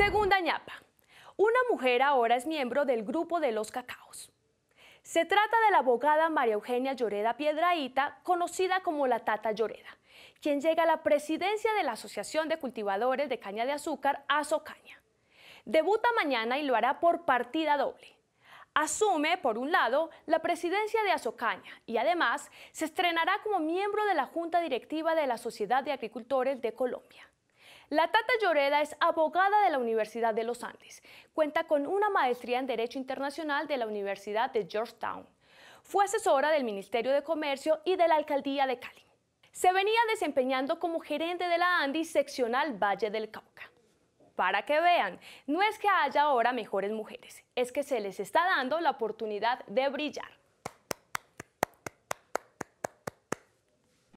Segunda ñapa. Una mujer ahora es miembro del grupo de los cacaos. Se trata de la abogada María Eugenia Lloreda Piedraíta, conocida como la Tata Lloreda, quien llega a la presidencia de la Asociación de Cultivadores de Caña de Azúcar, Azocaña. Debuta mañana y lo hará por partida doble. Asume, por un lado, la presidencia de Azocaña y además se estrenará como miembro de la Junta Directiva de la Sociedad de Agricultores de Colombia. La Tata Lloreda es abogada de la Universidad de los Andes. Cuenta con una maestría en Derecho Internacional de la Universidad de Georgetown. Fue asesora del Ministerio de Comercio y de la Alcaldía de Cali. Se venía desempeñando como gerente de la ANDI seccional Valle del Cauca. Para que vean, no es que haya ahora mejores mujeres, es que se les está dando la oportunidad de brillar.